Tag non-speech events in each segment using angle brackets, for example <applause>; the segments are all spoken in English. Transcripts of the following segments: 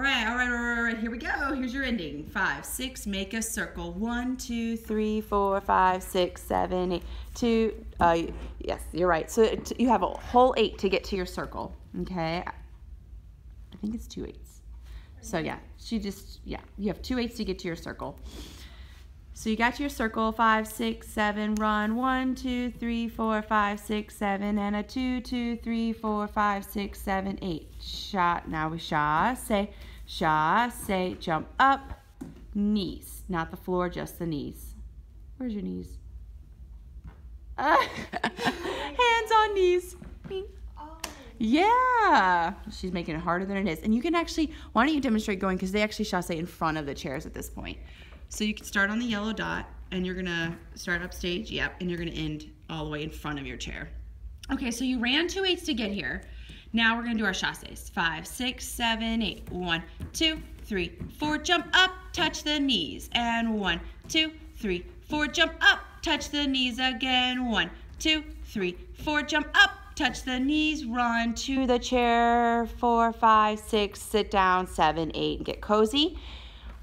All right, all right, all right. Here we go. Here's your ending. Five, six, make a circle. One, two, three, four, five, six, seven, eight, two. Uh, yes, you're right. So you have a whole eight to get to your circle. Okay. I think it's two eights. So yeah, she just, yeah, you have two eights to get to your circle. So you got your circle, five, six, seven, run, one, two, three, four, five, six, seven, and a two, two, three, four, five, six, seven, eight. Shot, now we chasse, chasse, jump up, knees. Not the floor, just the knees. Where's your knees? Uh, <laughs> hands on knees. Yeah, she's making it harder than it is. And you can actually, why don't you demonstrate going, because they actually chasse in front of the chairs at this point. So you can start on the yellow dot and you're gonna start upstage, yep, and you're gonna end all the way in front of your chair. Okay, so you ran two eights to get here. Now we're gonna do our chasses. Five, six, seven, eight. One, two, three, four, jump up, touch the knees. And one, two, three, four, jump up, touch the knees again. One, two, three, four, jump up, touch the knees, run to the chair. Four, five, six, sit down, seven, eight, and get cozy.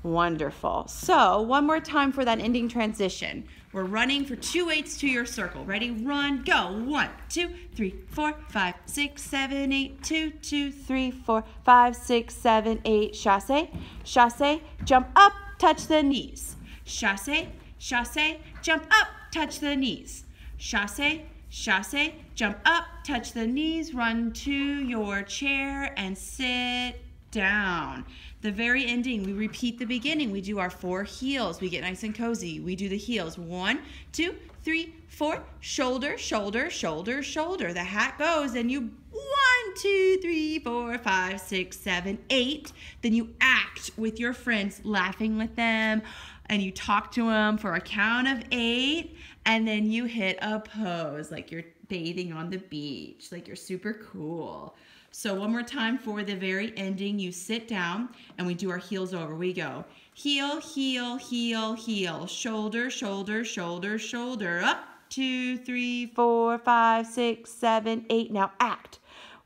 Wonderful. So one more time for that ending transition. We're running for two eights to your circle. Ready? Run, go. One, two, three, four, five, six, seven, eight, two, two, three, four, five, six, seven, eight. Chasse, chasse, jump up, touch the knees. Chasse, chasse, jump up, touch the knees. Chasse, chasse, jump up, touch the knees, run to your chair and sit down. The very ending, we repeat the beginning. We do our four heels. We get nice and cozy. We do the heels. One, two, three, four. Shoulder, shoulder, shoulder, shoulder. The hat goes and you one, two, three, four, five, six, seven, eight. Then you act with your friends, laughing with them, and you talk to them for a count of eight, and then you hit a pose like you're bathing on the beach, like you're super cool. So one more time for the very ending, you sit down and we do our heels over. We go heel, heel, heel, heel, shoulder, shoulder, shoulder, shoulder, up, two, three, four, five, six, seven, eight. Now act.